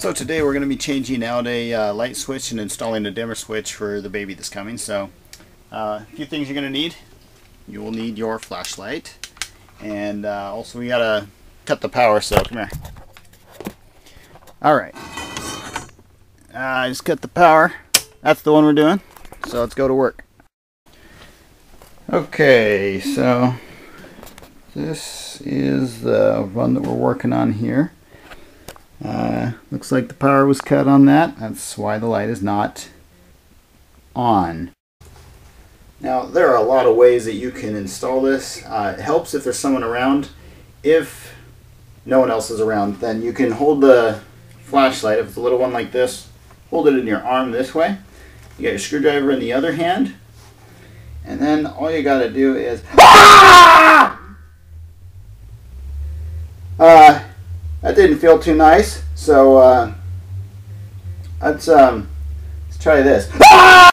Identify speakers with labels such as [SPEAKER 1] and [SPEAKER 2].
[SPEAKER 1] So today we're going to be changing out a uh, light switch and installing a dimmer switch for the baby that's coming. So uh, a few things you're going to need. You will need your flashlight and uh, also we got to cut the power so come here. Alright. Uh, I just cut the power. That's the one we're doing. So let's go to work. Okay, so this is the one that we're working on here. Uh, looks like the power was cut on that. That's why the light is not on. Now, there are a lot of ways that you can install this. Uh, it helps if there's someone around. If no one else is around, then you can hold the flashlight, if it's a little one like this, hold it in your arm this way. You got your screwdriver in the other hand. And then all you got to do is... Ah! Uh, didn't feel too nice. So uh, let's um, let's try this. Ah!